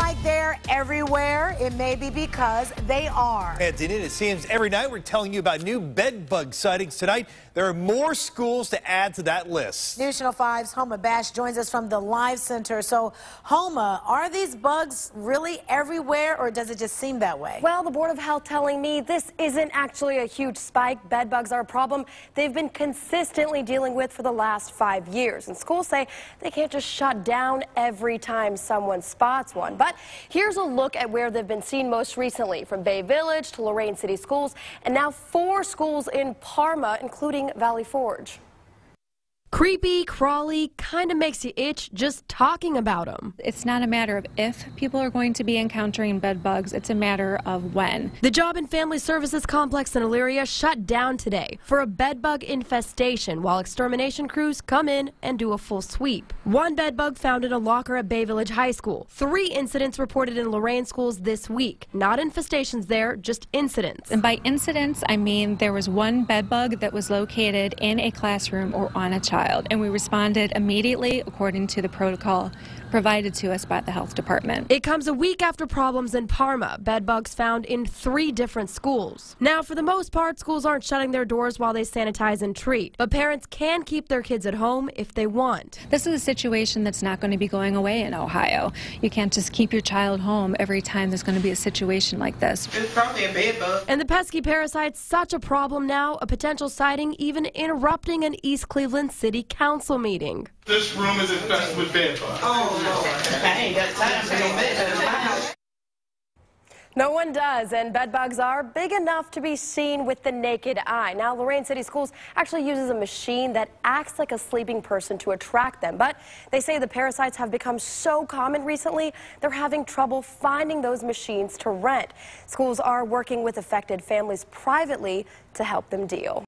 like they're everywhere, it may be because they are. And it seems every night we're telling you about new bed bug sightings. Tonight, there are more schools to add to that list. News Channel 5's Homa Bash joins us from the Live Center. So, Homa, are these bugs really everywhere, or does it just seem that way? Well, the Board of Health telling me this isn't actually a huge spike. Bed bugs are a problem they've been consistently dealing with for the last five years. And schools say they can't just shut down every time someone spots one. But here's a look at where they've been seen most recently, from Bay Village to Lorain City Schools, and now four schools in Parma, including Valley Forge. Creepy, crawly, kind of makes you itch just talking about them. It's not a matter of if people are going to be encountering bed bugs, it's a matter of when. The Job and Family Services Complex in Elyria shut down today for a bed bug infestation while extermination crews come in and do a full sweep. One bed bug found in a locker at Bay Village High School. Three incidents reported in Lorain schools this week. Not infestations there, just incidents. And by incidents, I mean there was one bed bug that was located in a classroom or on a child child, and we responded immediately according to the protocol provided to us by the health department. It comes a week after problems in Parma, bed bugs found in three different schools. Now, for the most part, schools aren't shutting their doors while they sanitize and treat, but parents can keep their kids at home if they want. This is a situation that's not going to be going away in Ohio. You can't just keep your child home every time there's going to be a situation like this. It's probably a bed bug. And the pesky parasite's such a problem now, a potential sighting even interrupting an East Cleveland City Council meeting. This room is infested with bed bugs. Oh, Lord. I ain't got time for no bed bugs in my house. No one does, and bed bugs are big enough to be seen with the naked eye. Now, Lorain City Schools actually uses a machine that acts like a sleeping person to attract them. But they say the parasites have become so common recently, they're having trouble finding those machines to rent. Schools are working with affected families privately to help them deal.